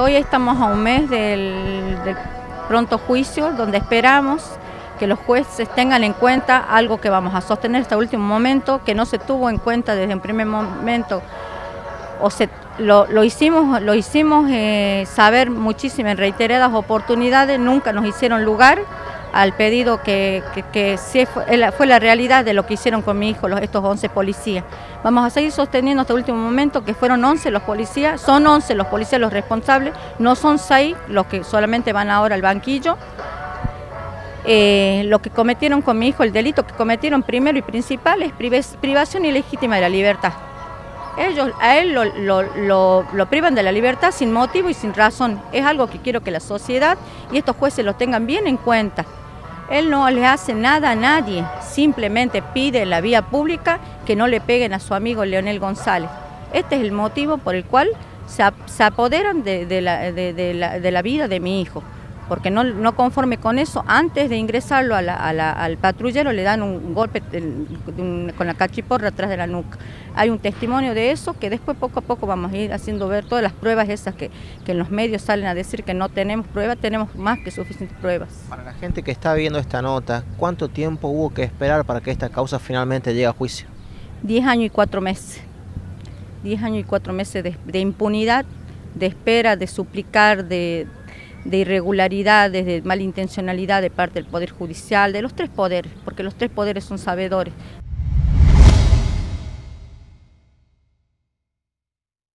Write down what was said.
Hoy estamos a un mes del, pronto juicio, donde esperamos que los jueces tengan en cuenta algo que vamos a sostener hasta el último momento, que no se tuvo en cuenta desde el primer momento, o se, lo, hicimos, lo hicimos eh, saber muchísimas en reiteradas oportunidades, nunca nos hicieron lugar al pedido que, que, fue, la realidad de lo que hicieron con mi hijo los, estos 11 policías. Vamos a seguir sosteniendo hasta el último momento que fueron 11 los policías, son 11 los policías los responsables, no son 6 los que solamente van ahora al banquillo. Eh, lo que cometieron con mi hijo, el delito que cometieron primero y principal es privación ilegítima de la libertad. Ellos, a él lo, lo, privan de la libertad sin motivo y sin razón. Es algo que quiero que la sociedad y estos jueces lo tengan bien en cuenta. Él no le hace nada a nadie, simplemente pide en la vía pública que no le peguen a su amigo Leonel González. Este es el motivo por el cual se, apoderan de, la, vida de mi hijo porque no, conforme con eso, antes de ingresarlo al patrullero le dan un golpe con la cachiporra atrás de la nuca. Hay un testimonio de eso que después poco a poco vamos a ir haciendo ver todas las pruebas esas que, que en los medios salen a decir que no tenemos pruebas, tenemos más que suficientes pruebas. Para la gente que está viendo esta nota, ¿cuánto tiempo hubo que esperar para que esta causa finalmente llegue a juicio? Diez años y cuatro meses. Diez años y cuatro meses de impunidad, de espera, de suplicar, de, de irregularidades, de malintencionalidad de parte del Poder Judicial, de los tres poderes, porque los tres poderes son sabedores